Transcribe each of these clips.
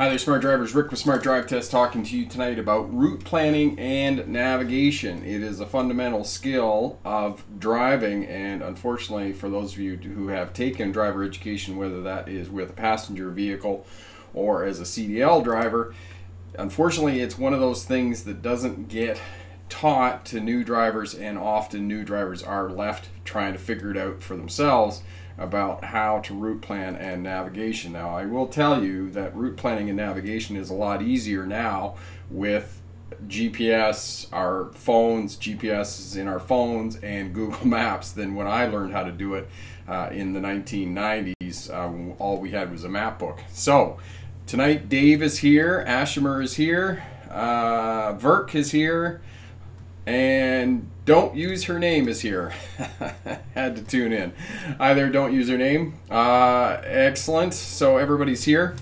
Hi there, Smart Drivers. Rick with Smart Drive Test talking to you tonight about route planning and navigation. It is a fundamental skill of driving, and unfortunately, for those of you who have taken driver education, whether that is with a passenger vehicle or as a CDL driver, unfortunately, it's one of those things that doesn't get taught to new drivers, and often new drivers are left trying to figure it out for themselves about how to route plan and navigation. Now, I will tell you that route planning and navigation is a lot easier now with GPS, our phones, GPS is in our phones, and Google Maps than when I learned how to do it uh, in the 1990s. Uh, all we had was a map book. So, tonight Dave is here, Ashimer is here, uh, Verk is here, and don't use her name is here. Had to tune in. Either don't use her name. Uh, excellent. So everybody's here.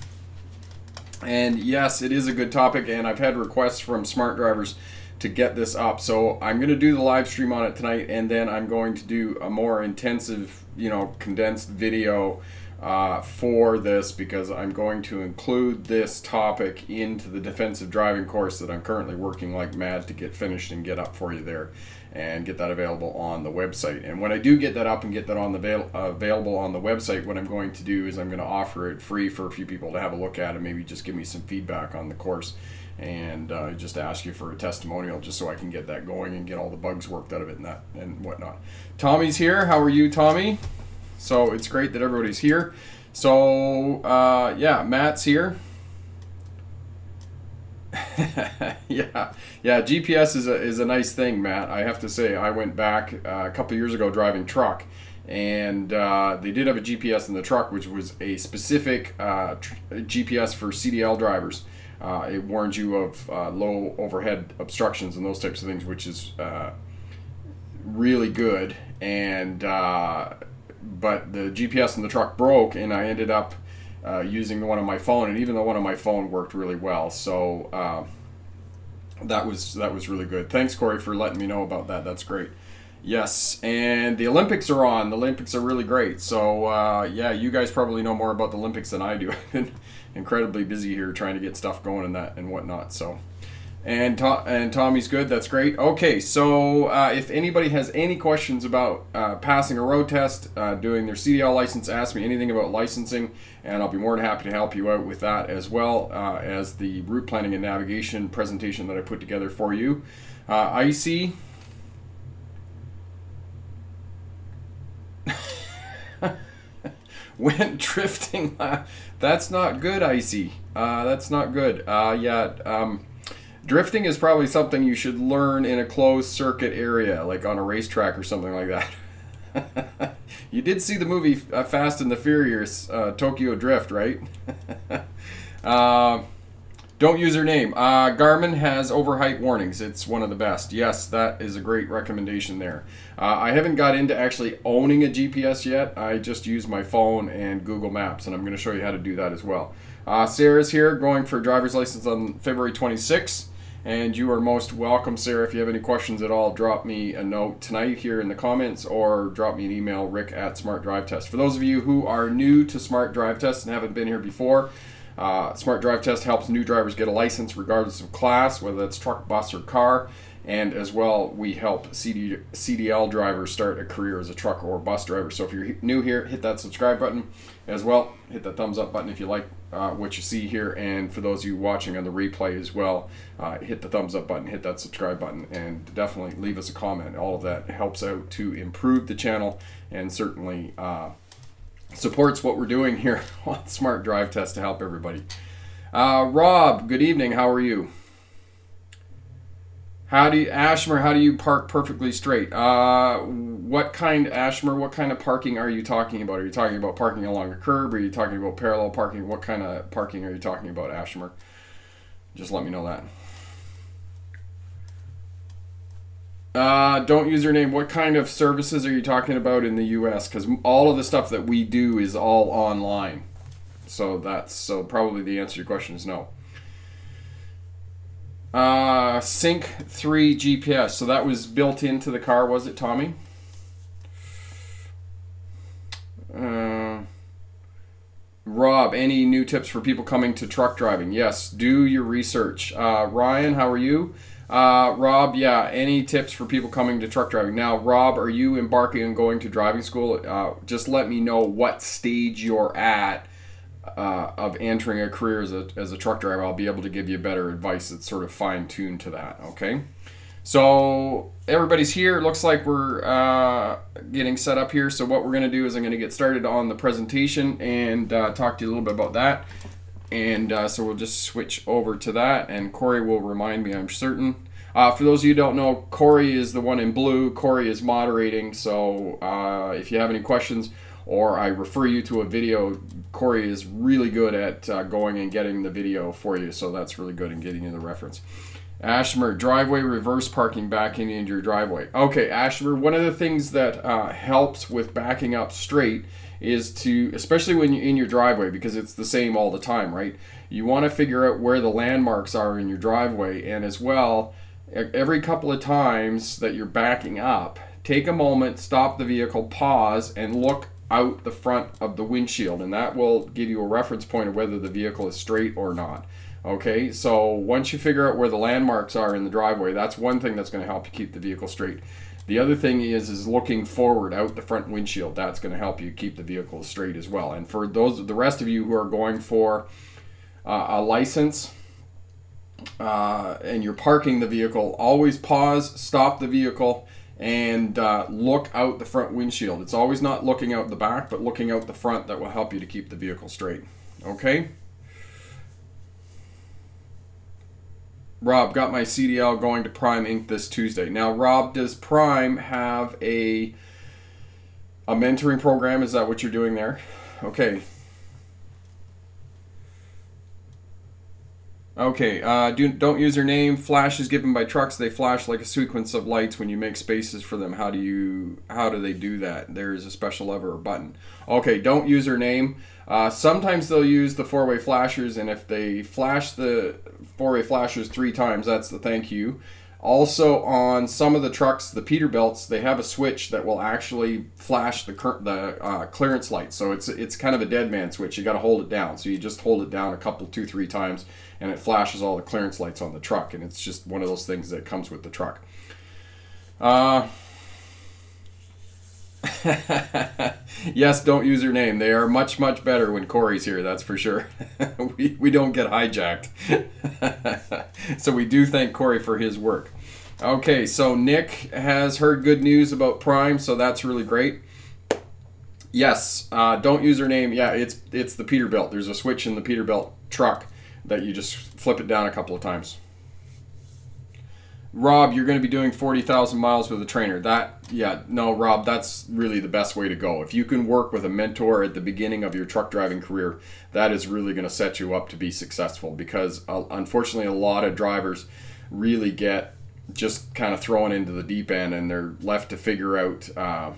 And yes, it is a good topic, and I've had requests from smart drivers to get this up. So I'm going to do the live stream on it tonight, and then I'm going to do a more intensive, you know, condensed video uh, for this because I'm going to include this topic into the defensive driving course that I'm currently working like mad to get finished and get up for you there and get that available on the website. And when I do get that up and get that on the avail- available on the website, what I'm going to do is I'm going to offer it free for a few people to have a look at and maybe just give me some feedback on the course and uh, just ask you for a testimonial just so I can get that going and get all the bugs worked out of it and that and whatnot. Tommy's here. How are you, Tommy? So it's great that everybody's here. So uh, yeah, Matt's here. yeah, yeah. GPS is a is a nice thing, Matt. I have to say, I went back uh, a couple years ago driving truck, and uh, they did have a GPS in the truck, which was a specific uh, GPS for CDL drivers. Uh, it warns you of uh, low overhead obstructions and those types of things, which is uh, really good. And but the GPS in the truck broke, and I ended up uh, using the one on my phone, and even the one on my phone worked really well. So uh, that was that was really good. Thanks, Corey, for letting me know about that. That's great. Yes, and the Olympics are on. The Olympics are really great. So uh, yeah, you guys probably know more about the Olympics than I do. I've been incredibly busy here trying to get stuff going and that and whatnot. So. And, and Tommy's good. That's great. Okay, so uh, if anybody has any questions about uh, passing a road test, uh, doing their CDL license, ask me anything about licensing, and I'll be more than happy to help you out with that as well uh, as the route planning and navigation presentation that I put together for you. Uh, Icy. Went drifting. that's not good, Icy. Uh, that's not good. yeah. Um, drifting is probably something you should learn in a closed circuit area, like on a racetrack or something like that. you did see the movie uh, Fast and the Furious, uh, Tokyo Drift, right? uh, don't use her name. Uh, Garmin has overheight warnings. It's one of the best. Yes, that is a great recommendation there. Uh, I haven't got into actually owning a GPS yet. I just use my phone and Google Maps, and I'm going to show you how to do that as well. Uh, Sarah's here, going for driver's license on February 26th. And you are most welcome, Sarah. If you have any questions at all, drop me a note tonight here in the comments or drop me an email, rick at Smart Drive Test. For those of you who are new to Smart Drive Test and haven't been here before, uh, Smart Drive Test helps new drivers get a license regardless of class, whether that's truck, bus, or car. And as well, we help CD, CDL drivers start a career as a truck or bus driver. So if you're new here, hit that subscribe button. As well, hit the thumbs up button if you like uh, what you see here. And for those of you watching on the replay as well, uh, hit the thumbs up button, hit that subscribe button, and definitely leave us a comment. All of that helps out to improve the channel and certainly uh, supports what we're doing here on Smart Drive Test to help everybody. Uh, Rob, good evening. How are you? How do you, Ashmer, how do you park perfectly straight? Uh, what kind, Ashmer, what kind of parking are you talking about? Are you talking about parking along a curb? Are you talking about parallel parking? What kind of parking are you talking about, Ashmer? Just let me know that. Uh, don't use your name. What kind of services are you talking about in the U.S.? Because all of the stuff that we do is all online. So that's so probably the answer to your question is no. Uh, Sync 3 GPS. So that was built into the car, was it, Tommy? Uh, Rob any new tips for people coming to truck driving? Yes, do your research. Uh, Ryan, how are you? Uh, Rob, yeah, any tips for people coming to truck driving? Now, Rob, are you embarking on going to driving school? Uh, just let me know what stage you're at uh, of entering a career as a, as a truck driver. I'll be able to give you better advice that's sort of fine tuned to that, okay? So everybody's here. It looks like we're uh, getting set up here. So what we're going to do is I'm going to get started on the presentation and uh, talk to you a little bit about that. And uh, so we'll just switch over to that, and Corey will remind me, I'm certain. Uh, for those of you who don't know, Corey is the one in blue. Corey is moderating, so uh, if you have any questions or I refer you to a video, Corey is really good at uh, going and getting the video for you, so that's really good in getting you the reference. Ashmer, driveway reverse parking backing into your driveway. Okay, Ashmer, one of the things that uh, helps with backing up straight is to, especially when you're in your driveway, because it's the same all the time, right? You want to figure out where the landmarks are in your driveway, and as well, every couple of times that you're backing up, take a moment, stop the vehicle, pause, and look out the front of the windshield, and that will give you a reference point of whether the vehicle is straight or not. Okay, so once you figure out where the landmarks are in the driveway, that's one thing that's going to help you keep the vehicle straight. The other thing is is looking forward out the front windshield. That's going to help you keep the vehicle straight as well. And for those the rest of you who are going for uh, a license uh, and you're parking the vehicle, always pause, stop the vehicle, and uh, look out the front windshield. It's always not looking out the back, but looking out the front that will help you to keep the vehicle straight. Okay. Rob, got my CDL going to Prime Inc. this Tuesday. Now, Rob, does Prime have a a mentoring program? Is that what you're doing there? Okay. Okay, uh, do, don't use their name. Flash is given by trucks. They flash like a sequence of lights when you make spaces for them. How do you how do they do that? There is a special lever or button. Okay, don't use their name. Uh, sometimes they'll use the four-way flashers, and if they flash the four-way flashers three times, that's the thank you. Also, on some of the trucks, the Peterbilts, they have a switch that will actually flash the the uh, clearance light. So it's it's kind of a dead man switch. You got to hold it down. So you just hold it down a couple, two, three times, and it flashes all the clearance lights on the truck. And it's just one of those things that comes with the truck. Uh, yes, don't use your name. They are much, much better when Corey's here, that's for sure. we, we don't get hijacked. so we do thank Corey for his work. Okay, so Nick has heard good news about Prime, so that's really great. Yes, uh, don't use your name. Yeah, it's it's the Peterbilt. There's a switch in the Peterbilt truck that you just flip it down a couple of times. Rob, you're going to be doing 40,000 miles with a trainer. That, yeah, no, Rob, that's really the best way to go. If you can work with a mentor at the beginning of your truck driving career, that is really going to set you up to be successful because uh, unfortunately, a lot of drivers really get just kind of thrown into the deep end and they're left to figure out, uh,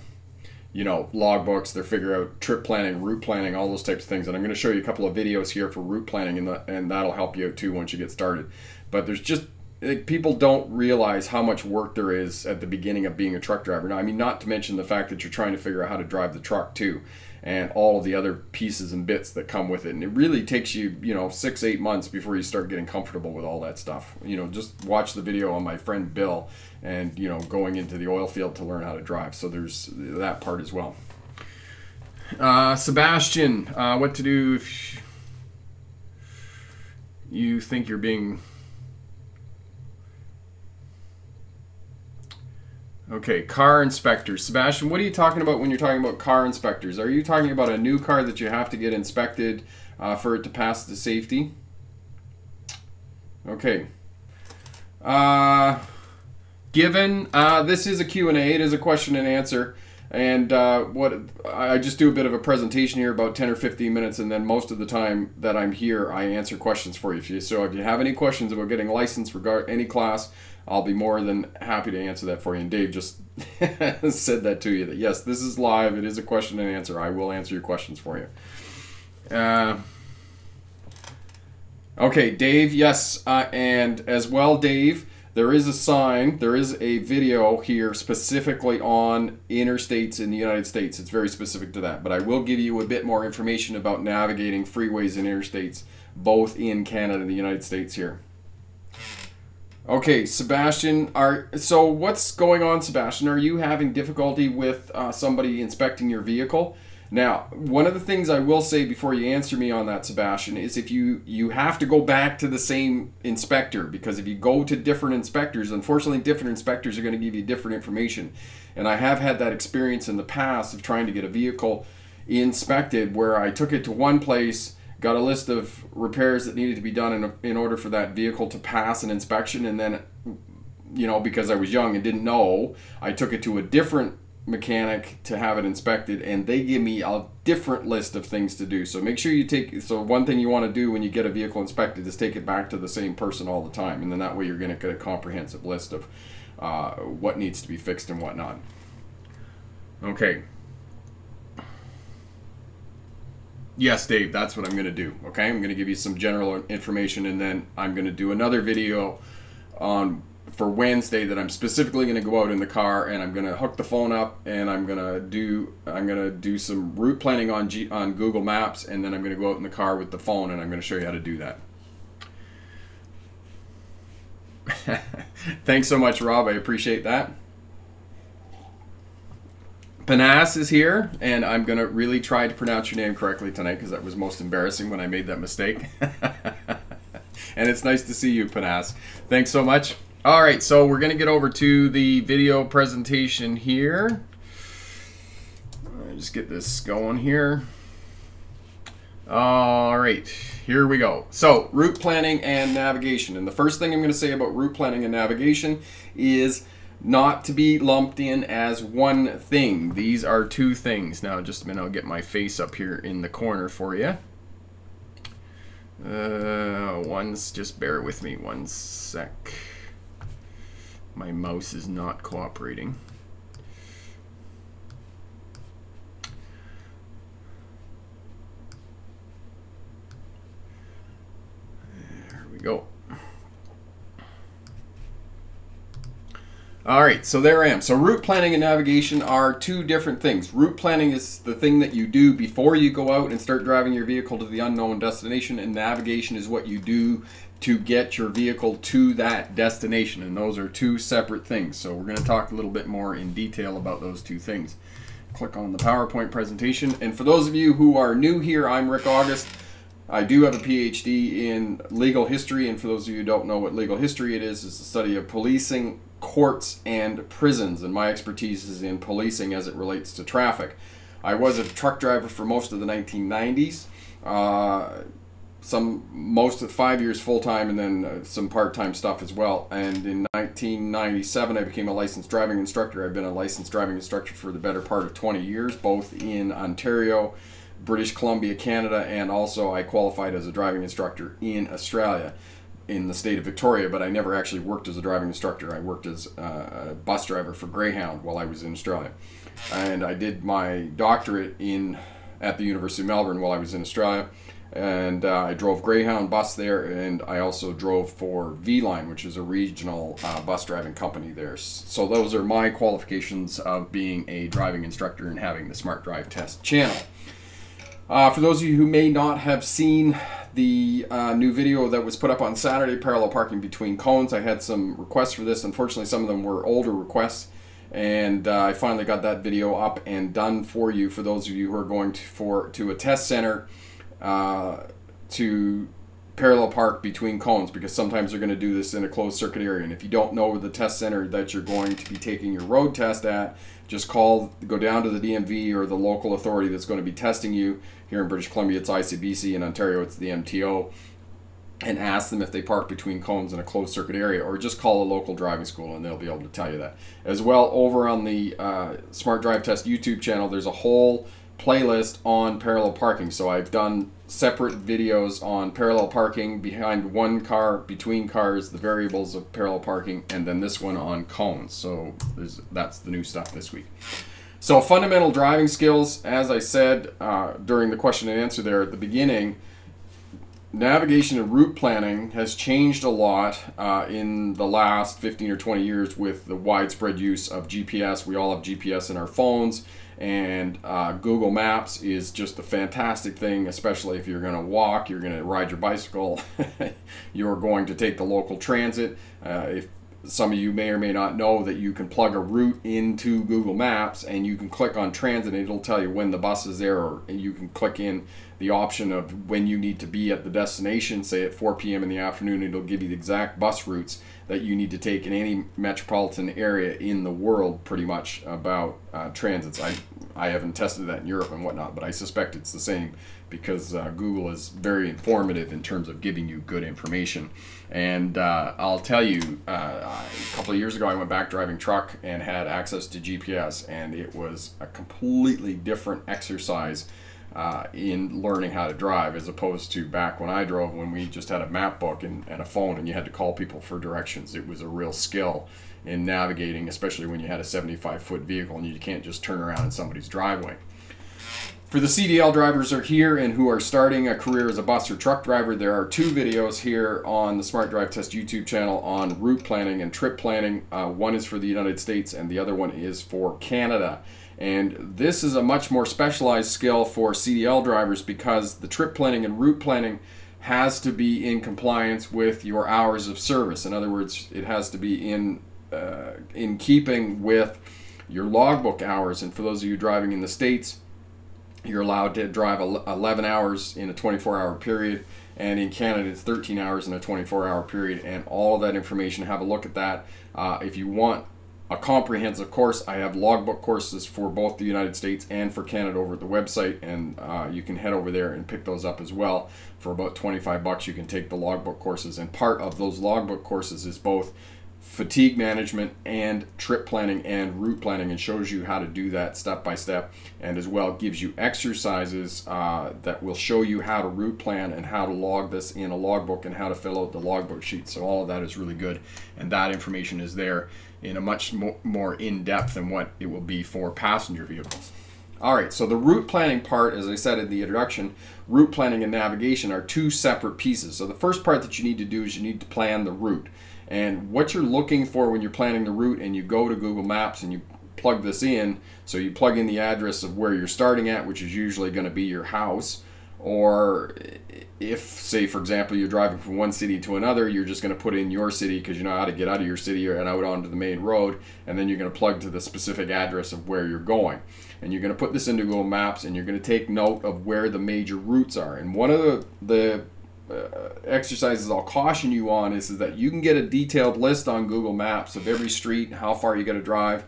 you know, logbooks, they're figure out trip planning, route planning, all those types of things. And I'm going to show you a couple of videos here for route planning and, the, and that'll help you out too once you get started. But there's just like, people don't realize how much work there is at the beginning of being a truck driver. Now, I mean, not to mention the fact that you're trying to figure out how to drive the truck too, and all of the other pieces and bits that come with it. And it really takes you, you know, six, eight months before you start getting comfortable with all that stuff. You know, just watch the video on my friend Bill and, you know, going into the oil field to learn how to drive. So there's that part as well. Uh, Sebastian, uh, what to do if you think you're being Okay, car inspectors. Sebastian, what are you talking about when you're talking about car inspectors? Are you talking about a new car that you have to get inspected uh, for it to pass the safety? Okay. Uh, given, uh, this is a Q&A, it is a question and answer. And uh, what I just do a bit of a presentation here, about 10 or 15 minutes, and then most of the time that I'm here, I answer questions for you. So if you have any questions about getting licensed regard any class, I'll be more than happy to answer that for you. And Dave just said that to you that yes, this is live. It is a question and answer. I will answer your questions for you. Uh, okay, Dave. Yes, uh, and as well, Dave. there is a sign, there is a video here specifically on interstates in the United States. It's very specific to that, but I will give you a bit more information about navigating freeways and interstates both in Canada and the United States here. Okay, Sebastian, are so what's going on, Sebastian? Are you having difficulty with uh, somebody inspecting your vehicle? Now, one of the things I will say before you answer me on that, Sebastian, is if you you have to go back to the same inspector because if you go to different inspectors, unfortunately, different inspectors are going to give you different information. And I have had that experience in the past of trying to get a vehicle inspected where I took it to one place, got a list of repairs that needed to be done in, in order for that vehicle to pass an inspection, and then, you know, because I was young and didn't know, I took it to a different mechanic to have it inspected and they give me a different list of things to do. So make sure you take so one thing you want to do when you get a vehicle inspected is take it back to the same person all the time and then that way you're going to get a comprehensive list of uh, what needs to be fixed and whatnot. Okay yes dave that's what i'm going to do okay i'm going to give you some general information and then i'm going to do another video on for Wednesday that I'm specifically going to go out in the car and I'm going to hook the phone up and I'm going to do I'm going to do some route planning on G, on Google Maps and then I'm going to go out in the car with the phone and I'm going to show you how to do that. Thanks so much, Rob. I appreciate that. Panas is here, and I'm going to really try to pronounce your name correctly tonight because that was most embarrassing when I made that mistake. and it's nice to see you, Panas. Thanks so much. All right, so we're going to get over to the video presentation here. Just get this going here. All right, here we go. So, route planning and navigation. And the first thing I'm going to say about route planning and navigation is not to be lumped in as one thing. These are two things. Now, just a minute, I'll get my face up here in the corner for you. Uh, just bear with me one sec. My mouse is not cooperating. There we go. All right, so there I am. So route planning and navigation are two different things. Route planning is the thing that you do before you go out and start driving your vehicle to the unknown destination, and navigation is what you do to get your vehicle to that destination. And those are two separate things. So we're going to talk a little bit more in detail about those two things. Click on the PowerPoint presentation. And for those of you who are new here, I'm Rick August. I do have a PhD in legal history, and for those of you who don't know what legal history it is, it's the study of policing, courts, and prisons. And my expertise is in policing as it relates to traffic. I was a truck driver for most of the 1990s. Uh, some most of five years full time and then uh, some part time stuff as well. And in 1997, I became a licensed driving instructor. I've been a licensed driving instructor for the better part of 20 years, both in Ontario, British Columbia, Canada, and also I qualified as a driving instructor in Australia. In the state of Victoria, but I never actually worked as a driving instructor. I worked as uh, a bus driver for Greyhound while I was in Australia, and I did my doctorate in at the University of Melbourne while I was in Australia and uh, I drove Greyhound bus there, and I also drove for V/Line, which is a regional uh, bus driving company there. So those are my qualifications of being a driving instructor and having the Smart Drive Test channel. Uh, for those of you who may not have seen the uh, new video that was put up on Saturday, parallel parking between cones, I had some requests for this. Unfortunately, some of them were older requests and uh, I finally got that video up and done for you for those of you who are going to, for to a test center uh, to parallel park between cones because sometimes they're going to do this in a closed circuit area. And if you don't know the test center that you're going to be taking your road test at, just call, go down to the DMV or the local authority that's going to be testing you. Here in British Columbia, it's ICBC. In Ontario, it's the MTO. And ask them if they park between cones in a closed circuit area, or just call a local driving school and they'll be able to tell you that. As well, over on the uh, Smart Drive Test YouTube channel, there's a whole playlist on parallel parking. So I've done separate videos on parallel parking behind one car, between cars, the variables of parallel parking, and then this one on cones. So that's the new stuff this week. So fundamental driving skills, as I said uh, during the question and answer there at the beginning, navigation and route planning has changed a lot uh, in the last 15 or 20 years with the widespread use of GPS. We all have GPS in our phones, and uh, Google Maps is just a fantastic thing, especially if you're going to walk, you're going to ride your bicycle, you're going to take the local transit. Uh, if some of you may or may not know that you can plug a route into Google Maps and you can click on transit and it'll tell you when the bus is there or you can click in the option of when you need to be at the destination say at 4 p.m. in the afternoon it'll give you the exact bus routes that you need to take in any metropolitan area in the world pretty much about uh, transits I, I haven't tested that in Europe and whatnot but I suspect it's the same because uh, Google is very informative in terms of giving you good information. And uh, I'll tell you, uh, a couple of years ago, I went back driving truck and had access to GPS, and it was a completely different exercise. Uh, in learning how to drive as opposed to back when I drove when we just had a map book and, and a phone and you had to call people for directions. It was a real skill in navigating, especially when you had a 75 foot vehicle and you can't just turn around in somebody's driveway. For the CDL drivers are here and who are starting a career as a bus or truck driver, there are two videos here on the Smart Drive Test YouTube channel on route planning and trip planning. Uh, one is for the United States and the other one is for Canada. And this is a much more specialized skill for CDL drivers because the trip planning and route planning has to be in compliance with your hours of service. In other words, it has to be in uh, in keeping with your logbook hours. And for those of you driving in the States, you're allowed to drive 11 hours in a 24 hour period and in Canada it's 13 hours in a 24 hour period and all of that information have a look at that uh, if you want a comprehensive course. I have logbook courses for both the United States and for Canada over at the website and uh, you can head over there and pick those up as well. For about 25 bucks you can take the logbook courses and part of those logbook courses is both fatigue management and trip planning and route planning and shows you how to do that step by step and as well gives you exercises uh, that will show you how to route plan and how to log this in a logbook and how to fill out the logbook sheet. So all of that is really good and that information is there in a much more, more in-depth than what it will be for passenger vehicles all right, so the route planning part, as I said in the introduction, route planning and navigation are two separate pieces. So the first part that you need to do is you need to plan the route. And what you're looking for when you're planning the route and you go to Google Maps and you plug this in, so you plug in the address of where you're starting at, which is usually going to be your house, or if, say, for example, you're driving from one city to another, you're just going to put in your city because you know how to get out of your city and out onto the main road, and then you're going to plug to the specific address of where you're going. And you're going to put this into Google Maps and you're going to take note of where the major routes are. And one of the, the uh, exercises I'll caution you on is, is that you can get a detailed list on Google Maps of every street and how far you got to drive.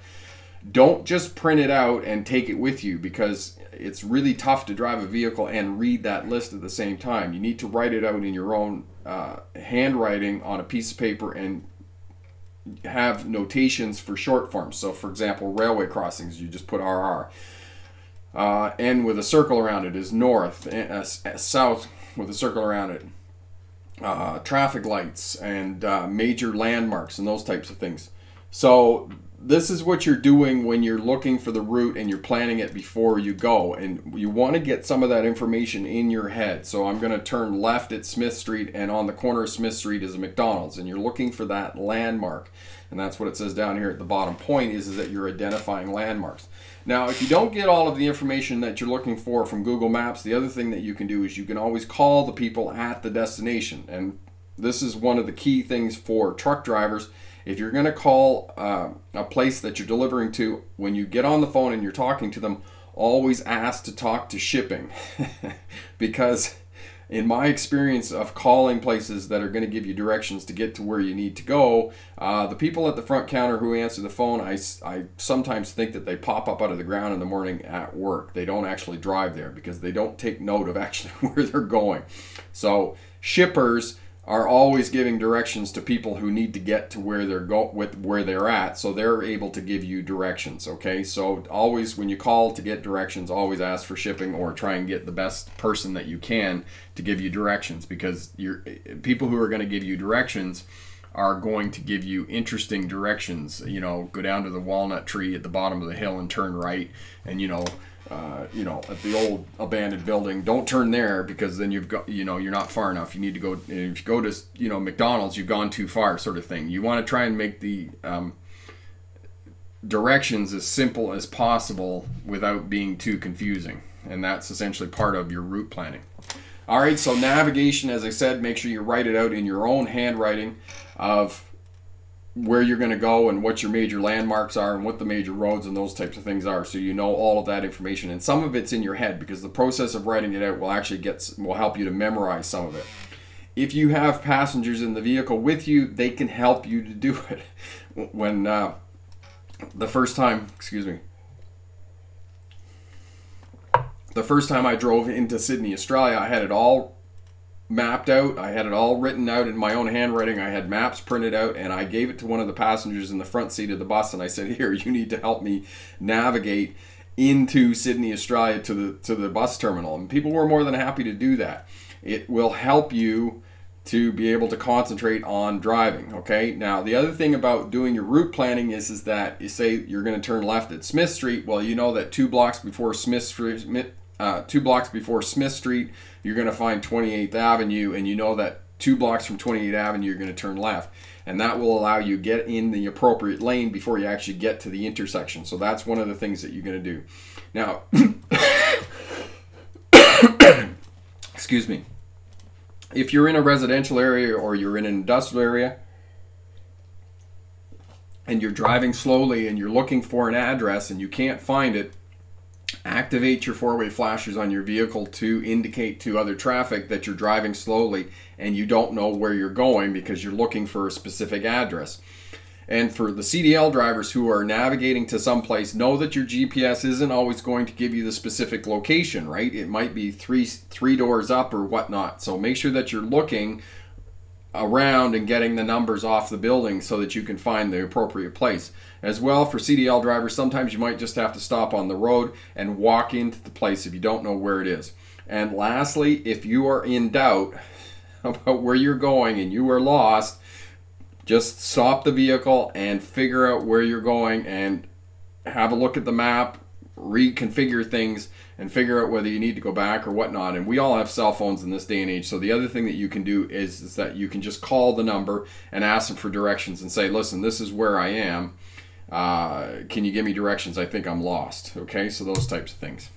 Don't just print it out and take it with you because it's really tough to drive a vehicle and read that list at the same time. You need to write it out in your own uh, handwriting on a piece of paper and have notations for short forms. So, for example, railway crossings, you just put RR. Uh, N with a circle around it is north, uh, south with a circle around it. Uh, traffic lights and uh, major landmarks and those types of things. So this is what you're doing when you're looking for the route and you're planning it before you go and you want to get some of that information in your head so i'm going to turn left at smith street and on the corner of smith street is a mcdonald's and you're looking for that landmark and that's what it says down here at the bottom point is, is that you're identifying landmarks now, if you don't get all of the information that you're looking for from Google Maps, the other thing that you can do is you can always call the people at the destination. And this is one of the key things for truck drivers. If you're going to call uh, a place that you're delivering to, when you get on the phone and you're talking to them, always ask to talk to shipping because in my experience of calling places that are going to give you directions to get to where you need to go, uh, the people at the front counter who answer the phone, I, I sometimes think that they pop up out of the ground in the morning at work. They don't actually drive there because they don't take note of actually where they're going. So, shippers are always giving directions to people who need to get to where they're go with where they're at so they're able to give you directions okay? So always when you call to get directions always ask for shipping or try and get the best person that you can to give you directions because you're people who are going to give you directions are going to give you interesting directions you know go down to the walnut tree at the bottom of the hill and turn right and you know uh, you know, at the old abandoned building. Don't turn there because then you've got, you know, you're not far enough. You need to go. If you go to, you know, McDonald's, you've gone too far, sort of thing. You want to try and make the um, directions as simple as possible without being too confusing, and that's essentially part of your route planning. All right, so navigation, as I said, make sure you write it out in your own handwriting of where you're going to go and what your major landmarks are and what the major roads and those types of things are. So you know all of that information and some of it's in your head because the process of writing it out will actually get will help you to memorize some of it. If you have passengers in the vehicle with you they can help you to do it. When uh, the first time excuse me. The first time i drove into sydney australia i had it all mapped out. I had it all written out in my own handwriting. I had maps printed out, and I gave it to one of the passengers in the front seat of the bus, and I said, "Here, you need to help me navigate into Sydney, Australia, to the to the bus terminal." And people were more than happy to do that. It will help you to be able to concentrate on driving. Okay. Now the other thing about doing your route planning is is that you say you're going to turn left at Smith Street. Well, you know that two blocks before Smith Street, uh, two blocks before Smith Street, you're going to find 28th Avenue, and you know that two blocks from 28th Avenue, you're going to turn left. And that will allow you get in the appropriate lane before you actually get to the intersection. So that's one of the things that you're going to do. Now, excuse me. If you're in a residential area or you're in an industrial area, and you're driving slowly and you're looking for an address and you can't find it, activate your four-way flashers on your vehicle to indicate to other traffic that you're driving slowly and you don't know where you're going because you're looking for a specific address. And for the CDL drivers who are navigating to some place, know that your GPS isn't always going to give you the specific location, right? It might be three three doors up or whatnot. So make sure that you're looking around and getting the numbers off the building so that you can find the appropriate place. As well, for CDL drivers, sometimes you might just have to stop on the road and walk into the place if you don't know where it is. And lastly, if you are in doubt about where you're going and you are lost, just stop the vehicle and figure out where you're going and have a look at the map, reconfigure things and figure out whether you need to go back or whatnot. And we all have cell phones in this day and age. So the other thing that you can do is, is that you can just call the number and ask them for directions and say, listen, this is where I am. Uh, can you give me directions? I think I'm lost. Okay, so those types of things.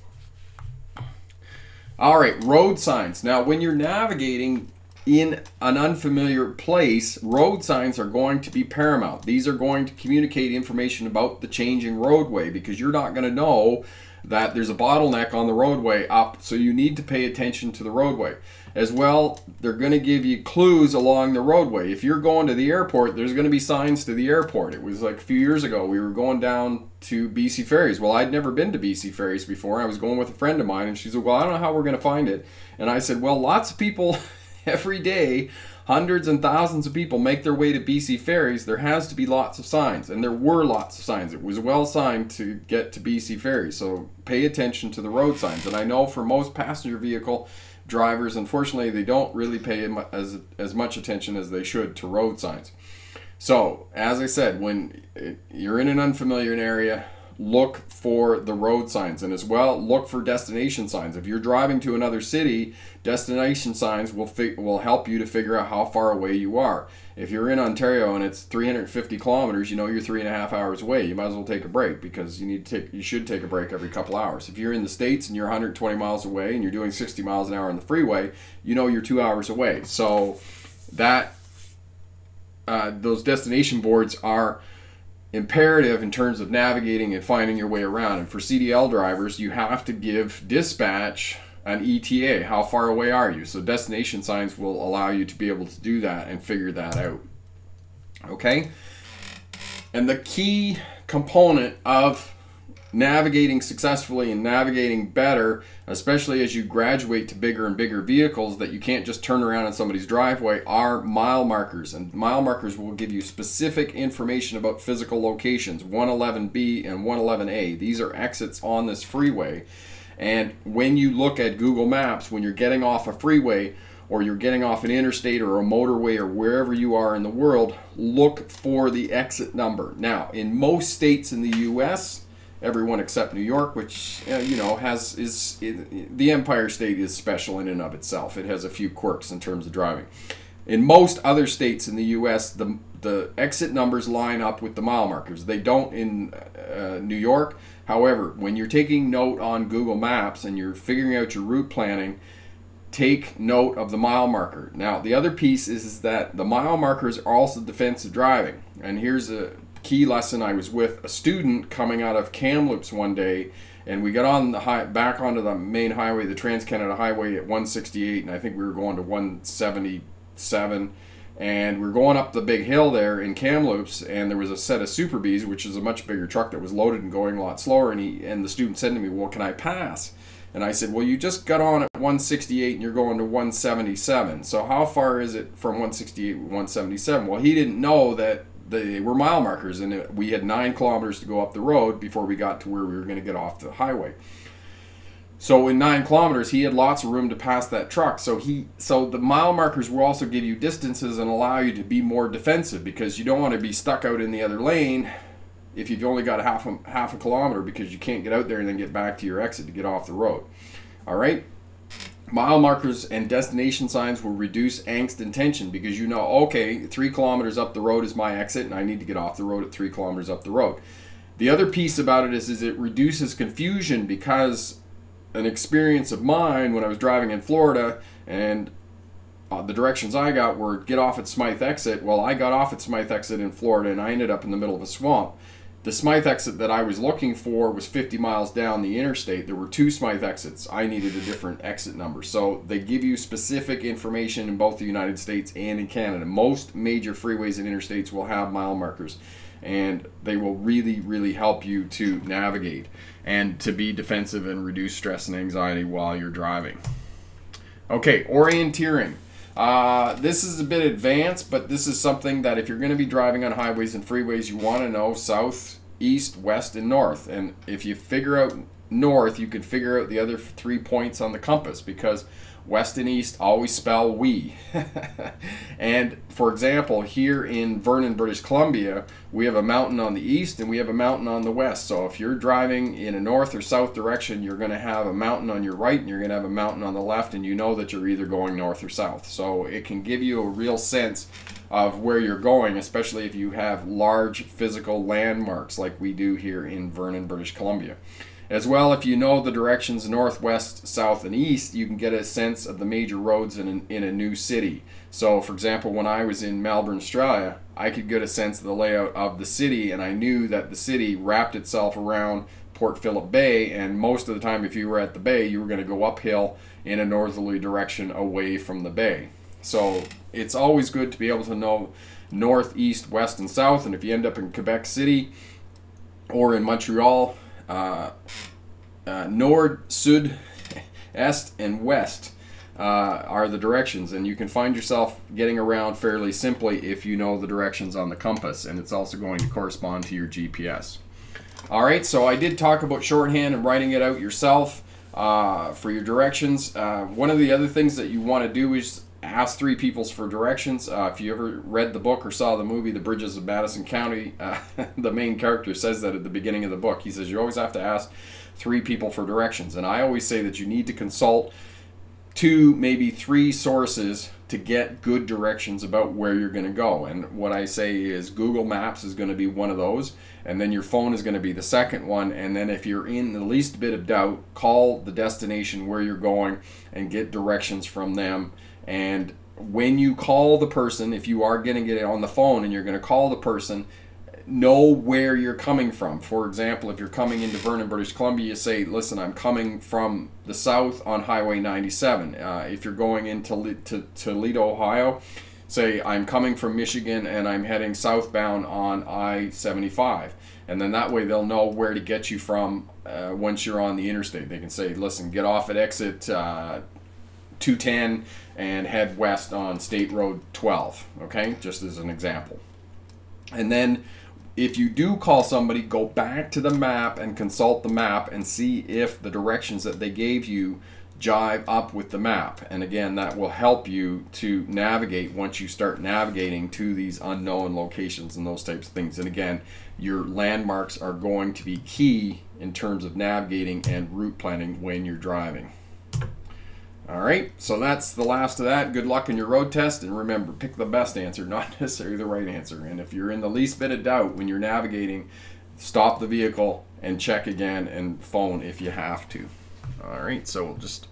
All right, road signs. Now, when you're navigating in an unfamiliar place, road signs are going to be paramount. These are going to communicate information about the changing roadway because you're not going to know that there's a bottleneck on the roadway up, so you need to pay attention to the roadway. As well, they're going to give you clues along the roadway. If you're going to the airport, there's going to be signs to the airport. It was like a few years ago, we were going down to BC Ferries. Well, I'd never been to BC Ferries before. I was going with a friend of mine, and she said, Well, I don't know how we're going to find it. And I said, Well, lots of people every day hundreds and thousands of people make their way to BC Ferries, there has to be lots of signs. And there were lots of signs. It was well signed to get to BC Ferries. So pay attention to the road signs. And I know for most passenger vehicle drivers, unfortunately, they don't really pay as, as much attention as they should to road signs. So, as I said, when eh, you're in an unfamiliar area, look for the road signs and as well look for destination signs. If you're driving to another city destination signs will will help you to figure out how far away you are. If you're in ontario and it's 350 kilometers you know you're three and a half hours away. You might as well take a break because you need to take you should take a break every couple hours. If you're in the states and you're 120 miles away and you're doing 60 miles an hour on the freeway you know you're two hours away. So that uh, those destination boards are imperative in terms of navigating and finding your way around. And for CDL drivers, you have to give dispatch an ETA. How far away are you? So destination signs will allow you to be able to do that and figure that out. Okay? And the key component of navigating successfully and navigating better, especially as you graduate to bigger and bigger vehicles that you can't just turn around in somebody's driveway, are mile markers. And mile markers will give you specific information about physical locations 111B and 111A. These are exits on this freeway. And when you look at Google Maps, when you're getting off a freeway, or you're getting off an interstate or a motorway or wherever you are in the world, look for the exit number. Now, in most states in the US, everyone except New York, which uh, you know has is, the Empire State is special in and of itself. It has a few quirks in terms of driving. In most other states in the U.S., the the exit numbers line up with the mile markers. They don't in uh, New York. However, when you're taking note on Google Maps and you're figuring out your route planning, take note of the mile marker. Now, the other piece is, is that the mile markers are also defensive driving. And here's a key lesson. I was with a student coming out of Kamloops one day, and we got on the high, back onto the main highway, the Trans Canada Highway at 168, and I think we were going to 177 and we are going up the big hill there in Kamloops, and there was a set of Super B's, which is a much bigger truck that was loaded and going a lot slower. And he and the student said to me, "Well, can I pass?" And I said, well, you just got on at 168 and you're going to 177. So how far is it from 168 to 177? Well, he didn't know that they were mile markers and we had nine kilometers to go up the road before we got to where we were going to get off the highway. So in nine kilometers, he had lots of room to pass that truck. So he, so the mile markers will also give you distances and allow you to be more defensive because you don't want to be stuck out in the other lane if you've only got half a, half a kilometer because you can't get out there and then get back to your exit to get off the road. All right. Mile markers and destination signs will reduce angst and tension because you know, okay, three kilometers up the road is my exit and I need to get off the road at three kilometers up the road. The other piece about it is, is it reduces confusion because an experience of mine when I was driving in Florida and uh, the directions I got were get off at Smythe exit. Well, I got off at Smythe exit in Florida and I ended up in the middle of a swamp. The Smythe exit that I was looking for was 50 miles down the interstate. There were two Smythe exits. I needed a different exit number. So they give you specific information in both the United States and in Canada. Most major freeways and interstates will have mile markers and they will really, really help you to navigate and to be defensive and reduce stress and anxiety while you're driving. Okay, orienteering. Uh, this is a bit advanced, but this is something that if you're going to be driving on highways and freeways, you want to know south, east, west, and north. And if you figure out north, you can figure out the other three points on the compass because West and East always spell we. and for example, here in Vernon, British Columbia, we have a mountain on the east and we have a mountain on the west. So if you're driving in a north or south direction, you're going to have a mountain on your right and you're going to have a mountain on the left, and you know that you're either going north or south. So it can give you a real sense of where you're going, especially if you have large physical landmarks like we do here in Vernon, British Columbia. As well, if you know the directions northwest, south, and east, you can get a sense of the major roads in, an, in a new city. So, for example, when I was in Melbourne, Australia, I could get a sense of the layout of the city, and I knew that the city wrapped itself around Port Phillip Bay, and most of the time, if you were at the bay, you were going to go uphill in a northerly direction away from the bay. So, it's always good to be able to know north, east, west, and south, and if you end up in Quebec City or in Montreal, uh, uh, Nord, Sud, Est, and West uh, are the directions, and you can find yourself getting around fairly simply if you know the directions on the compass, and it's also going to correspond to your GPS. All right, so I did talk about shorthand and writing it out yourself uh, for your directions. Uh, one of the other things that you want to do is ask three peoples for directions. Uh, if you ever read the book or saw the movie The Bridges of Madison County, uh, the main character says that at the beginning of the book. He says you always have to ask three people for directions. And I always say that you need to consult two, maybe three sources to get good directions about where you're going to go. And what I say is Google Maps is going to be one of those, and then your phone is going to be the second one. And then if you're in the least bit of doubt, call the destination where you're going and get directions from them and when you call the person, if you are going to get it on the phone and you're going to call the person, know where you're coming from. For example, if you're coming into Vernon, British Columbia, you say, listen, I'm coming from the south on Highway 97. Uh, if you're going into to Toledo, Ohio, say, I'm coming from Michigan and I'm heading southbound on I 75. And then that way they'll know where to get you from uh, once you're on the interstate. They can say, listen, get off at exit uh, 210 and head west on State Road 12, okay? Just as an example. And then if you do call somebody, go back to the map and consult the map and see if the directions that they gave you jive up with the map. And again, that will help you to navigate once you start navigating to these unknown locations and those types of things. And again, your landmarks are going to be key in terms of navigating and route planning when you're driving. All right, so that's the last of that. Good luck in your road test, and remember, pick the best answer, not necessarily the right answer. And if you're in the least bit of doubt when you're navigating, stop the vehicle and check again and phone if you have to. All right, so we'll just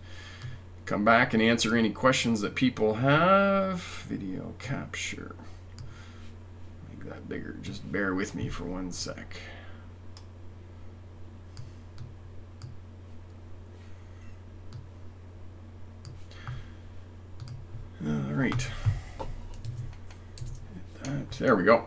come back and answer any questions that people have. Video capture. Make that bigger. Just bear with me for one sec. All right. That, there we go.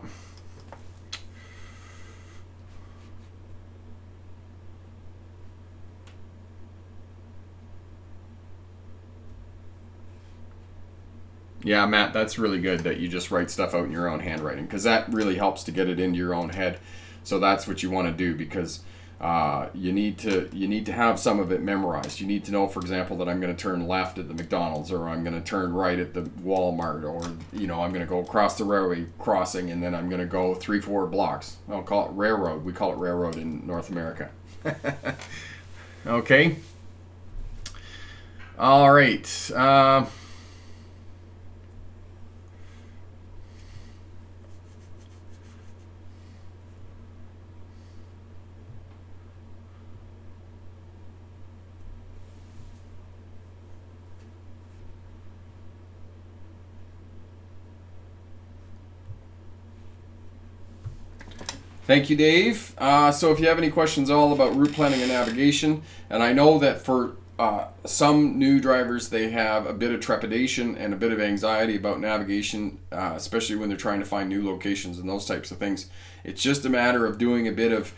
Yeah, Matt, that's really good that you just write stuff out in your own handwriting because that really helps to get it into your own head. So that's what you want to do because uh, you need to you need to have some of it memorized. You need to know, for example, that I'm going to turn left at the McDonald's, or I'm going to turn right at the Walmart, or you know I'm going to go across the railway crossing, and then I'm going to go three four blocks. I'll call it railroad. We call it railroad in North America. okay. All right. Uh, Thank you, Dave. Uh, so, if you have any questions all about route planning and navigation, and I know that for uh, some new drivers, they have a bit of trepidation and a bit of anxiety about navigation, uh, especially when they're trying to find new locations and those types of things. It's just a matter of doing a bit of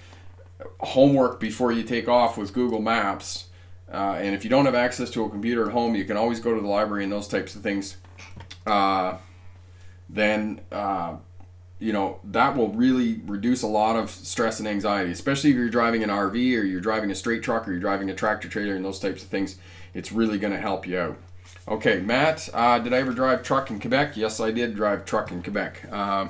homework before you take off with Google Maps. Uh, and if you don't have access to a computer at home, you can always go to the library and those types of things. Uh, then uh, you know that will really reduce a lot of stress and anxiety especially if you're driving an rv or you're driving a straight truck or you're driving a tractor trailer and those types of things it's really going to help you out. Okay matt uh, did i ever drive truck in quebec? Yes i did drive truck in quebec. Uh,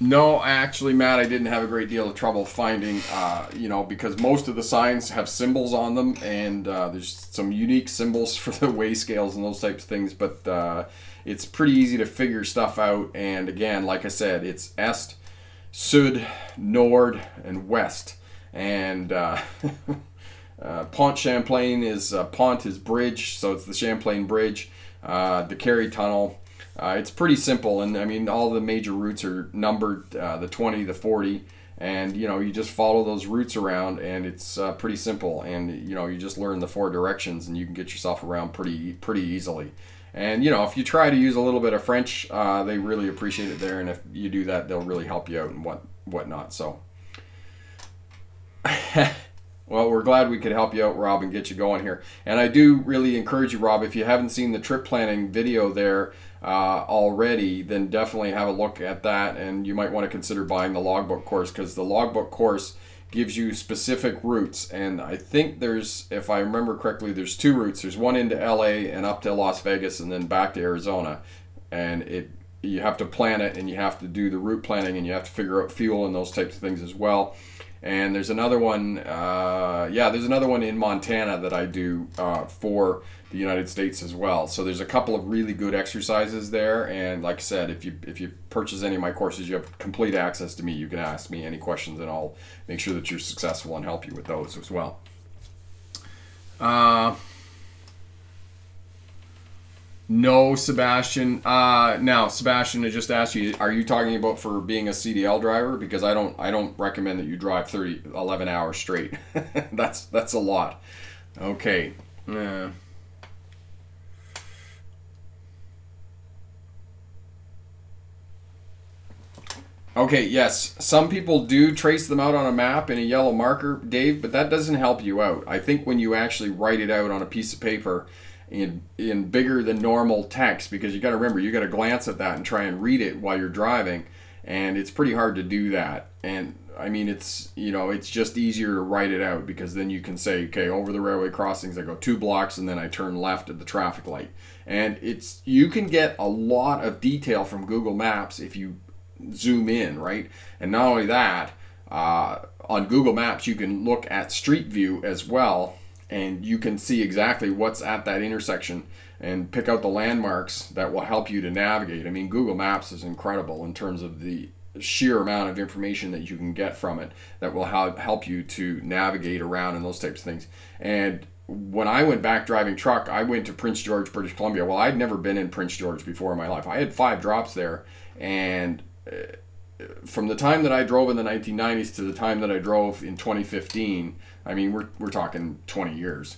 no actually matt i didn't have a great deal of trouble finding uh, you know because most of the signs have symbols on them and uh, there's some unique symbols for the weigh scales and those types of things but uh, it's pretty easy to figure stuff out. And again, like I said, it's Est, Sud, Nord, and West. And uh, uh, Pont Champlain is uh, Pont is bridge, so it's the Champlain Bridge. Uh, the Carey Tunnel. Uh, it's pretty simple, and I mean all the major routes are numbered: uh, the 20, the 40, and you know you just follow those routes around, and it's uh, pretty simple. And you know you just learn the four directions, and you can get yourself around pretty pretty easily. And you know, if you try to use a little bit of French, uh, they really appreciate it there. And if you do that, they'll really help you out and what whatnot. So, well, we're glad we could help you out, Rob, and get you going here. And I do really encourage you, Rob, if you haven't seen the trip planning video there uh, already, then definitely have a look at that. And you might want to consider buying the logbook course because the logbook course gives you specific routes and i think there's if i remember correctly there's two routes. There's one into la and up to las vegas and then back to arizona. And it you have to plan it and you have to do the route planning and you have to figure out fuel and those types of things as well. And there's another one uh, yeah there's another one in montana that i do uh, for the United States as well. So there's a couple of really good exercises there. And like I said, if you if you purchase any of my courses, you have complete access to me. You can ask me any questions, and I'll make sure that you're successful and help you with those as well. Uh, no, Sebastian. Uh, now, Sebastian, I just asked you: Are you talking about for being a CDL driver? Because I don't, I don't recommend that you drive 30, 11 hours straight. that's that's a lot. Okay. Uh, Okay, yes. Some people do trace them out on a map in a yellow marker, Dave, but that doesn't help you out. I think when you actually write it out on a piece of paper in in bigger than normal text because you got to remember you got to glance at that and try and read it while you're driving and it's pretty hard to do that. And I mean, it's you know, it's just easier to write it out because then you can say, okay, over the railway crossings, I go two blocks and then I turn left at the traffic light. And it's you can get a lot of detail from Google Maps if you zoom in, right? And not only that, uh, on Google Maps you can look at Street View as well, and you can see exactly what's at that intersection and pick out the landmarks that will help you to navigate. I mean, Google Maps is incredible in terms of the sheer amount of information that you can get from it that will help you to navigate around and those types of things. And when I went back driving truck, I went to Prince George, British Columbia. Well, I'd never been in Prince George before in my life. I had five drops there, and from the time that I drove in the 1990s to the time that I drove in 2015, I mean, we're, we're talking 20 years.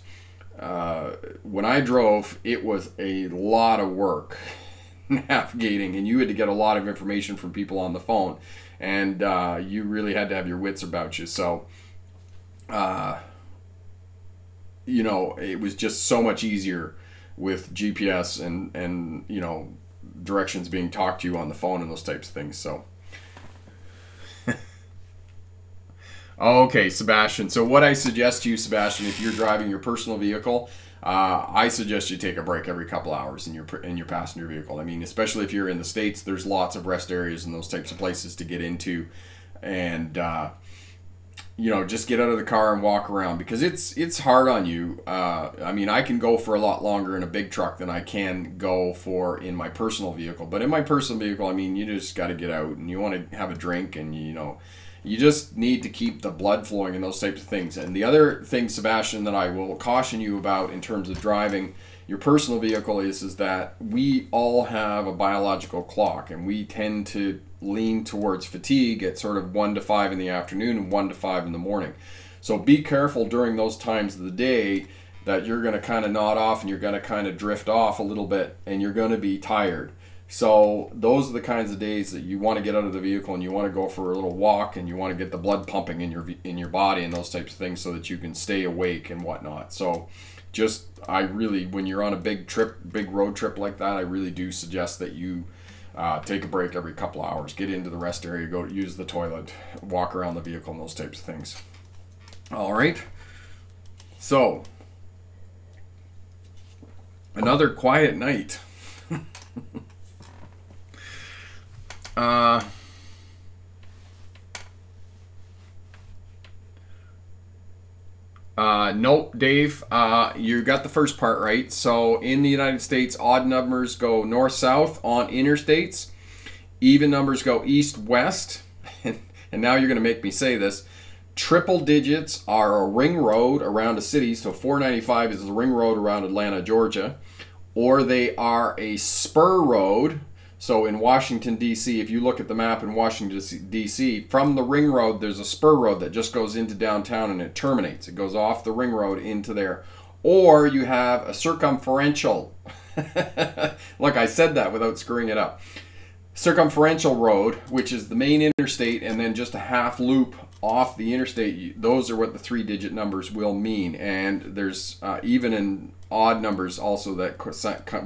Uh, when I drove, it was a lot of work navigating, and you had to get a lot of information from people on the phone, and uh, you really had to have your wits about you. So, uh, you know, it was just so much easier with GPS and and you know directions being talked to you on the phone and those types of things. So. okay, Sebastian. So what I suggest to you, Sebastian, if you're driving your personal vehicle, uh, I suggest you take a break every couple hours in your in your passenger vehicle. I mean, especially if you're in the states, there's lots of rest areas and those types of places to get into, and uh, you know, just get out of the car and walk around because it's it's hard on you. Uh, I mean, I can go for a lot longer in a big truck than I can go for in my personal vehicle. But in my personal vehicle, I mean, you just got to get out and you want to have a drink and you know, you just need to keep the blood flowing and those types of things. And the other thing, Sebastian, that I will caution you about in terms of driving your personal vehicle is is that we all have a biological clock and we tend to lean towards fatigue at sort of 1 to 5 in the afternoon and 1 to 5 in the morning. So be careful during those times of the day that you're going to kind of nod off and you're going to kind of drift off a little bit and you're going to be tired. So those are the kinds of days that you want to get out of the vehicle and you want to go for a little walk and you want to get the blood pumping in your in your body and those types of things so that you can stay awake and whatnot. So just I really when you're on a big trip, big road trip like that, I really do suggest that you uh, take a break every couple hours, get into the rest area, go use the toilet, walk around the vehicle, and those types of things. All right. So, another quiet night. uh, Uh, nope, Dave. Uh, you got the first part right. So in the United States, odd numbers go north south on interstates, even numbers go east west. and now you're going to make me say this. Triple digits are a ring road around a city. So 495 is the ring road around Atlanta, Georgia. Or they are a spur road so in Washington, D.C., if you look at the map in Washington, D.C., from the ring road, there's a spur road that just goes into downtown and it terminates. It goes off the ring road into there. Or you have a circumferential. Look, I said that without screwing it up. Circumferential road, which is the main interstate, and then just a half loop off the interstate. Those are what the three digit numbers will mean. And there's uh, even in odd numbers also that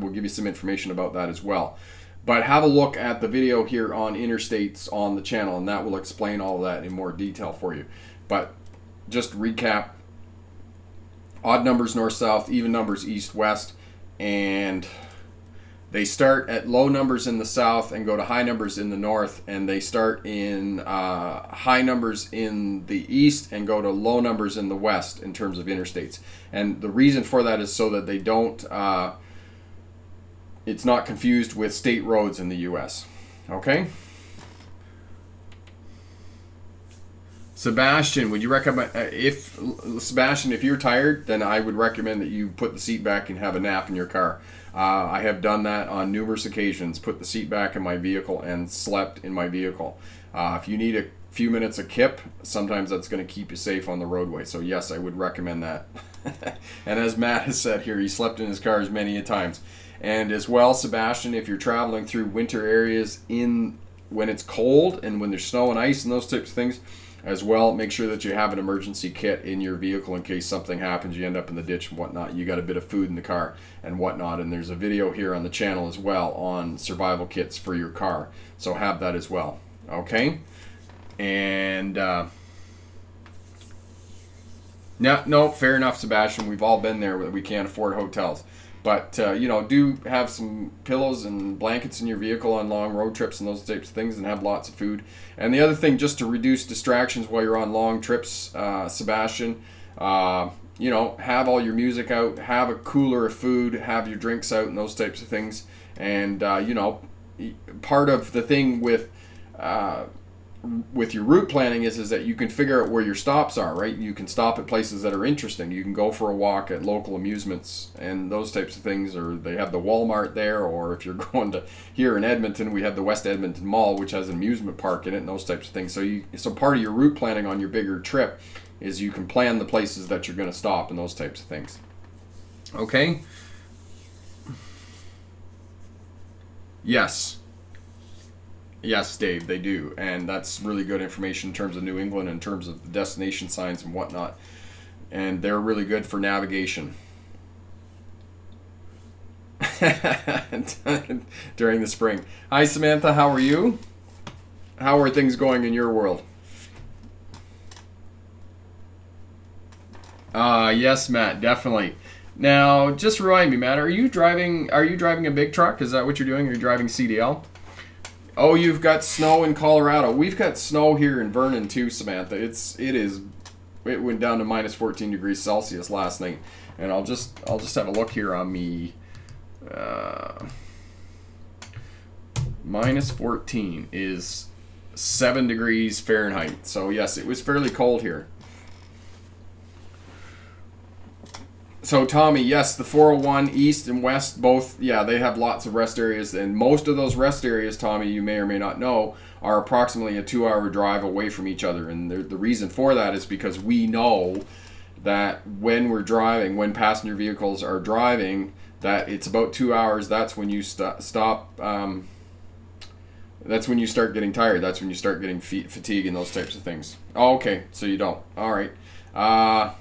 will give you some information about that as well. But have a look at the video here on interstates on the channel, and that will explain all that in more detail for you. But just recap odd numbers north south, even numbers east west, and they start at low numbers in the south and go to high numbers in the north, and they start in uh, high numbers in the east and go to low numbers in the west in terms of interstates. And the reason for that is so that they don't. Uh, it's not confused with state roads in the U.S. Okay? Sebastian, would you recommend uh, if Sebastian, if you're tired, then I would recommend that you put the seat back and have a nap in your car. Uh, I have done that on numerous occasions. Put the seat back in my vehicle and slept in my vehicle. Uh, if you need a few minutes of kip, sometimes that's going to keep you safe on the roadway. So yes, I would recommend that. and as Matt has said here, he slept in his cars many a times. And as well, Sebastian, if you're traveling through winter areas in when it's cold and when there's snow and ice and those types of things, as well, make sure that you have an emergency kit in your vehicle in case something happens, you end up in the ditch and whatnot. You got a bit of food in the car and whatnot. And there's a video here on the channel as well on survival kits for your car. So have that as well. Okay, and uh, no, no, fair enough, Sebastian. We've all been there. We can't afford hotels. But uh, you know, do have some pillows and blankets in your vehicle on long road trips and those types of things, and have lots of food. And the other thing, just to reduce distractions while you're on long trips, uh, Sebastian, uh, you know, have all your music out, have a cooler of food, have your drinks out, and those types of things. And uh, you know, part of the thing with uh, with your route planning is is that you can figure out where your stops are, right? You can stop at places that are interesting. You can go for a walk at local amusements and those types of things, or they have the Walmart there, or if you're going to here in Edmonton, we have the West Edmonton Mall, which has an amusement park in it, and those types of things. So you so part of your route planning on your bigger trip is you can plan the places that you're going to stop and those types of things. Okay. Yes. Yes, Dave, they do, and that's really good information in terms of New England, in terms of the destination signs and whatnot, and they're really good for navigation. During the spring. Hi, Samantha. How are you? How are things going in your world? Uh, yes, Matt, definitely. Now, just remind me, Matt, are you driving? Are you driving a big truck? Is that what you're doing? Are you driving CDL? Oh, you've got snow in Colorado. We've got snow here in Vernon too, Samantha. It's it is it went down to minus 14 degrees Celsius last night. And I'll just I'll just have a look here on me. Uh, minus 14 is 7 degrees Fahrenheit. So yes, it was fairly cold here. So Tommy, yes, the 401 east and west both, yeah, they have lots of rest areas, and most of those rest areas, Tommy, you may or may not know, are approximately a two-hour drive away from each other, and the, reason for that is because we know that when we're driving, when passenger vehicles are driving, that it's about two hours. That's when you st- stop. Um, that's when you start getting tired. That's when you start getting fatigue and those types of things. Oh, okay, so you don't. All right. Uh,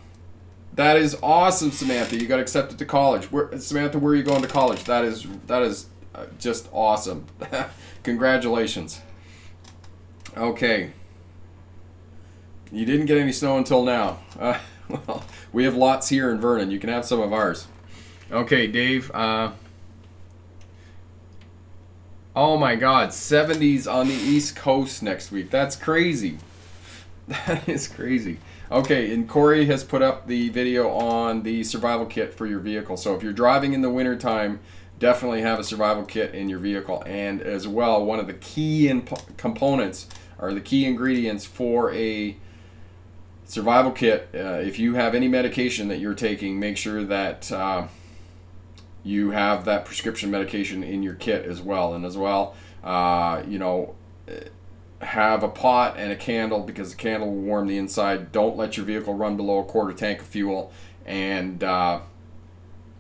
that is awesome, Samantha. You got accepted to college. Where, Samantha, where are you going to college? That is that is uh, just awesome. Congratulations. Okay. You didn't get any snow until now. Uh, well, we have lots here in Vernon. You can have some of ours. Okay, Dave. Uh, oh my God, 70s on the East Coast next week. That's crazy. That is crazy. Okay, and Corey has put up the video on the survival kit for your vehicle. So if you're driving in the wintertime, definitely have a survival kit in your vehicle. And as well, one of the key components or the key ingredients for a survival kit, uh, if you have any medication that you're taking, make sure that uh, you have that prescription medication in your kit as well. And as well, uh, you know, have a pot and a candle because the candle will warm the inside. Don't let your vehicle run below a quarter tank of fuel, and uh,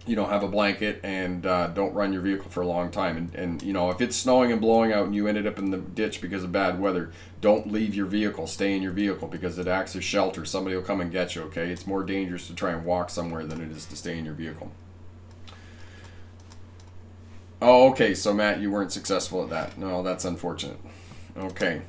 you know have a blanket and uh, don't run your vehicle for a long time. And, and you know if it's snowing and blowing out and you ended up in the ditch because of bad weather, don't leave your vehicle. Stay in your vehicle because it acts as shelter. Somebody will come and get you. Okay, it's more dangerous to try and walk somewhere than it is to stay in your vehicle. Oh, okay. So Matt, you weren't successful at that. No, that's unfortunate. Okay.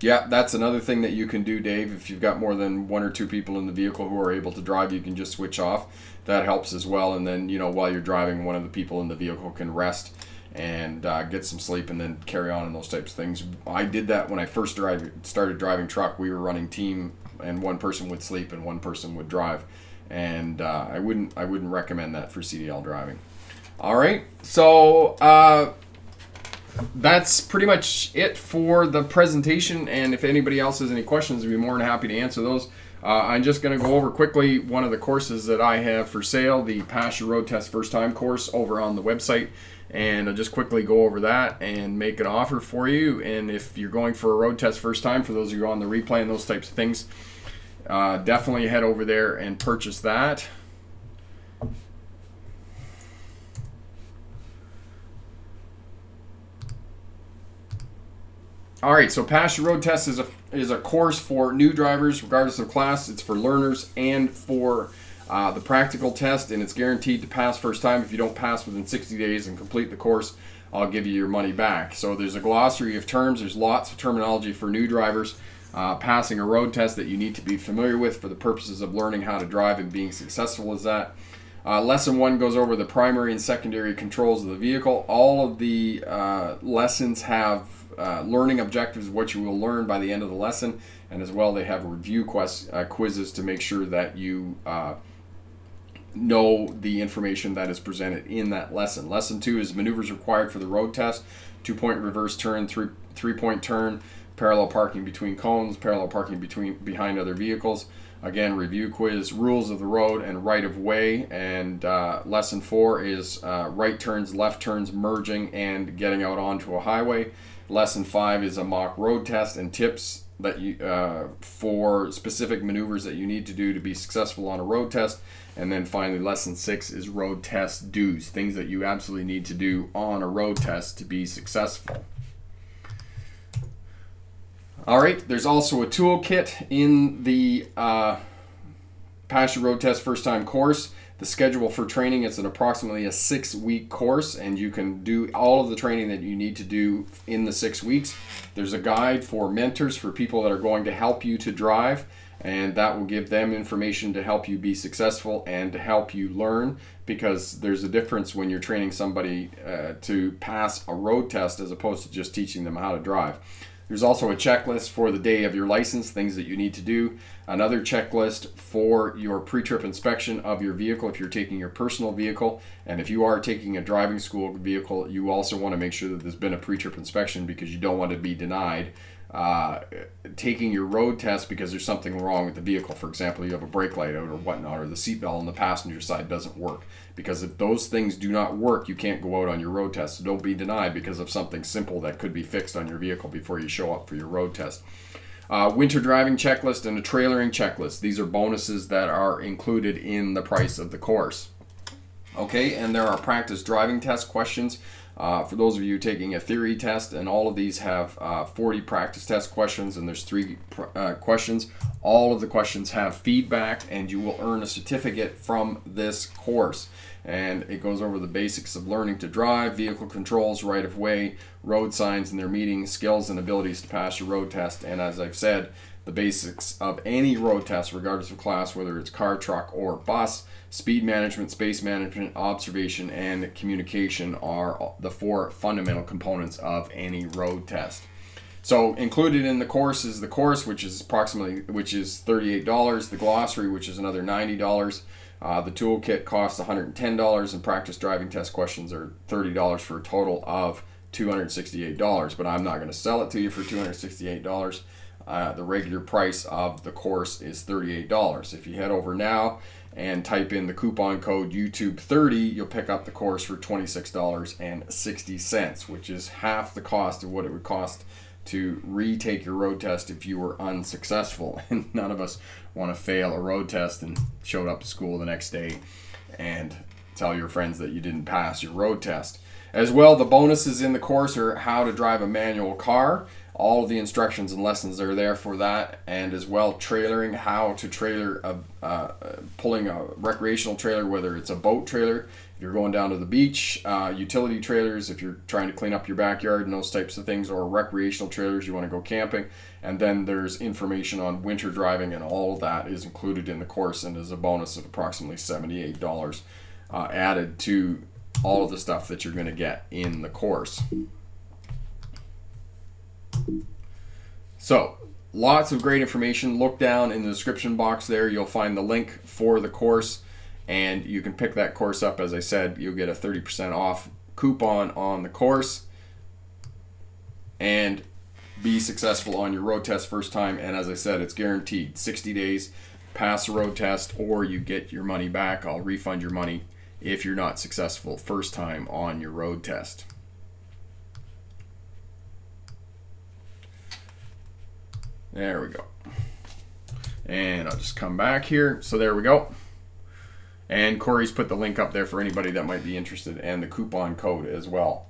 Yeah, that's another thing that you can do, Dave. If you've got more than one or two people in the vehicle who are able to drive, you can just switch off. That helps as well. And then, you know, while you're driving, one of the people in the vehicle can rest and uh, get some sleep and then carry on and those types of things. I did that when I first drive, started driving truck. We were running team, and one person would sleep and one person would drive. And uh, I wouldn't I wouldn't recommend that for CDL driving. All right, so. Uh, that's pretty much it for the presentation. And if anybody else has any questions, I'd be more than happy to answer those. Uh, I'm just going to go over quickly one of the courses that I have for sale, the Pass Your Road Test First Time course over on the website. And I'll just quickly go over that and make an offer for you. And if you're going for a road test first time, for those of you on the replay and those types of things, uh, definitely head over there and purchase that. All right, so Pass Your Road Test is a is a course for new drivers, regardless of class. It's for learners and for Uh, the practical test, and it's guaranteed to pass first time. If you don't pass within 60 days and complete the course, I'll give you your money back. So there's a glossary of terms. There's lots of terminology for new drivers. Uh, passing a road test that you need to be familiar with for the purposes of learning how to drive and being successful as that. Uh, lesson one goes over the primary and secondary controls of the vehicle. All of the uh, lessons have uh, learning objectives, what you will learn by the end of the lesson, and as well they have review quest, uh, quizzes to make sure that you uh, know the information that is presented in that lesson. Lesson two is maneuvers required for the road test, two point reverse turn, three, three point turn, parallel parking between cones, parallel parking between behind other vehicles. Again, review quiz, rules of the road and right of way. And uh, lesson four is uh, right turns, left turns, merging, and getting out onto a highway. Lesson five is a mock road test and tips that you uh, for specific maneuvers that you need to do to be successful on a road test. And then finally, lesson six is road test do's, things that you absolutely need to do on a road test to be successful. All right, there's also a toolkit in the uh, Pass Your Road Test First Time course. The schedule for training, it's an approximately a six week course, and you can do all of the training that you need to do in the six weeks. There's a guide for mentors, for people that are going to help you to drive, and that will give them information to help you be successful and to help you learn because there's a difference when you're training somebody uh, to pass a road test as opposed to just teaching them how to drive. There's also a checklist for the day of your license, things that you need to do. Another checklist for your pre trip inspection of your vehicle if you're taking your personal vehicle. And if you are taking a driving school vehicle, you also want to make sure that there's been a pre trip inspection because you don't want to be denied uh, taking your road test because there's something wrong with the vehicle. For example, you have a brake light out or whatnot, or the seatbelt on the passenger side doesn't work. Because if those things do not work, you can't go out on your road test. So don't be denied because of something simple that could be fixed on your vehicle before you show up for your road test. Uh, winter driving checklist and a trailering checklist. These are bonuses that are included in the price of the course. Okay, and there are practice driving test questions. Uh, for those of you taking a theory test, and all of these have uh, 40 practice test questions, and there's three uh, questions. All of the questions have feedback, and you will earn a certificate from this course. And it goes over the basics of learning to drive, vehicle controls, right of way, road signs and their meaning, skills and abilities to pass your road test. And as I've said, the basics of any road test, regardless of class, whether it's car, truck, or bus. Speed management, space management, observation, and communication are the four fundamental components of any road test. So included in the course is the course, which is approximately which is thirty-eight dollars. The glossary, which is another ninety dollars. Uh, the toolkit costs one hundred and practice driving test questions are thirty dollars for a total of two hundred sixty-eight dollars. But I'm not going to sell it to you for two hundred sixty-eight dollars. Uh, the regular price of the course is $38. If you head over now and type in the coupon code YouTube30, you'll pick up the course for $26.60, which is half the cost of what it would cost to retake your road test if you were unsuccessful. And none of us want to fail a road test and showed up to school the next day and tell your friends that you didn't pass your road test. As well, the bonuses in the course are how to drive a manual car all of the instructions and lessons are there for that and as well trailering how to trailer a, uh, pulling a recreational trailer whether it's a boat trailer if you're going down to the beach uh, utility trailers if you're trying to clean up your backyard and those types of things or recreational trailers you want to go camping. And then there's information on winter driving and all of that is included in the course and is a bonus of approximately $78 uh, added to all of the stuff that you're going to get in the course so, lots of great information. Look down in the description box there. You'll find the link for the course, and you can pick that course up. As I said, you'll get a 30% off coupon on the course and be successful on your road test first time. And as I said, it's guaranteed 60 days, pass the road test, or you get your money back. I'll refund your money if you're not successful first time on your road test. There we go. And I'll just come back here. So there we go. And Corey's put the link up there for anybody that might be interested and the coupon code as well.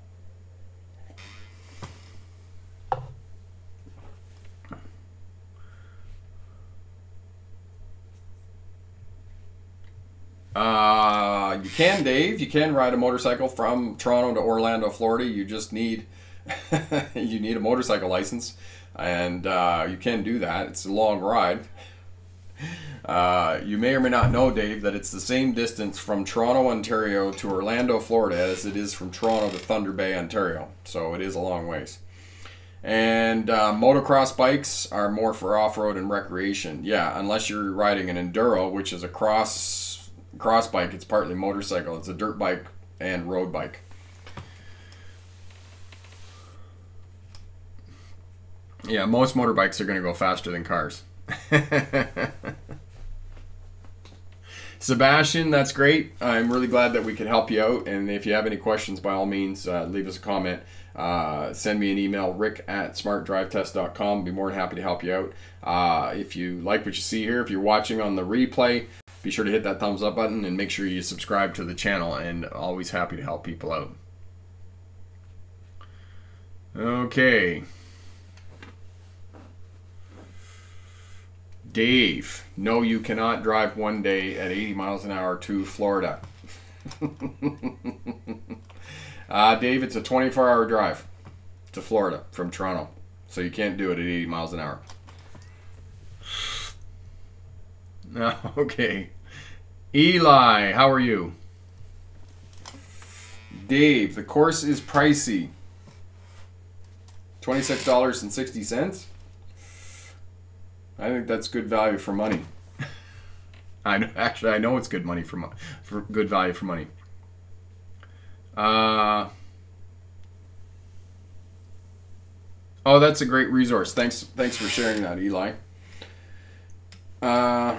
Uh, you can, Dave. You can ride a motorcycle from Toronto to Orlando, Florida. You just need you need a motorcycle license, and uh, you can do that. It's a long ride. Uh, you may or may not know, Dave, that it's the same distance from Toronto, Ontario to Orlando, Florida, as it is from Toronto to Thunder Bay, Ontario. So it is a long ways. And uh, motocross bikes are more for off-road and recreation. Yeah, unless you're riding an enduro, which is a cross cross bike. It's partly motorcycle. It's a dirt bike and road bike. Yeah, most motorbikes are going to go faster than cars. Sebastian, that's great. I'm really glad that we could help you out. And if you have any questions, by all means, uh, leave us a comment. Uh, send me an email, rick at smartdrivetest.com. Be more than happy to help you out. Uh, if you like what you see here, if you're watching on the replay, be sure to hit that thumbs up button and make sure you subscribe to the channel. And always happy to help people out. Okay. Dave, no, you cannot drive one day at 80 miles an hour to Florida. uh, Dave, it's a 24 hour drive to Florida from Toronto. So you can't do it at 80 miles an hour. okay. Eli, how are you? Dave, the course is pricey. $26.60? I think that's good value for money. I know, actually I know it's good money for for good value for money. Uh, oh, that's a great resource. Thanks, thanks for sharing that, Eli. Uh,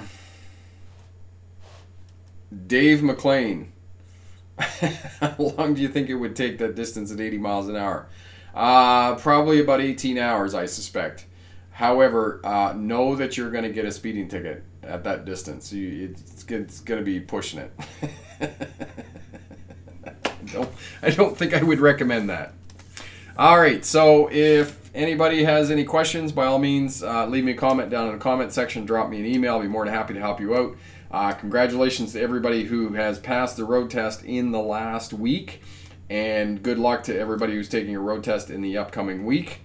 Dave McLean. How long do you think it would take that distance at 80 miles an hour? Uh, probably about 18 hours, I suspect. However, uh, know that you're going to get a speeding ticket at that distance. You, it's, it's going to be pushing it. I, don't, I don't think I would recommend that. All right, so if anybody has any questions, by all means, uh, leave me a comment down in the comment section. Drop me an email. I'll be more than happy to help you out. Uh, congratulations to everybody who has passed the road test in the last week. And good luck to everybody who's taking a road test in the upcoming week.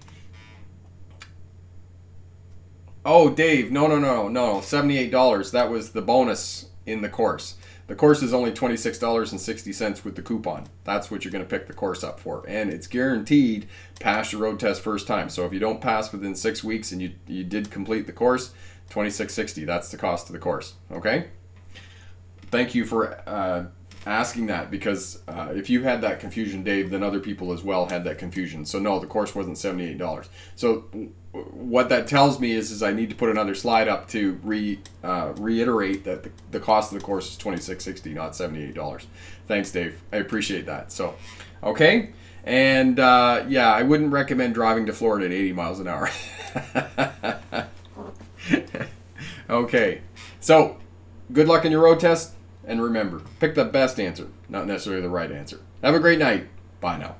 Oh, Dave, no, no, no, no, seventy-eight dollars. That was the bonus in the course. The course is only twenty-six dollars and sixty cents with the coupon. That's what you're going to pick the course up for, and it's guaranteed pass your road test first time. So if you don't pass within six weeks and you you did complete the course, twenty-six sixty. That's the cost of the course. Okay. Thank you for uh, asking that because uh, if you had that confusion, Dave, then other people as well had that confusion. So no, the course wasn't seventy-eight dollars. So what that tells me is, is I need to put another slide up to re uh, reiterate that the, the, cost of the course is twenty six sixty, not seventy eight dollars. Thanks, Dave. I appreciate that. So, okay, and uh, yeah, I wouldn't recommend driving to Florida at eighty miles an hour. okay, so good luck in your road test, and remember, pick the best answer, not necessarily the right answer. Have a great night. Bye now.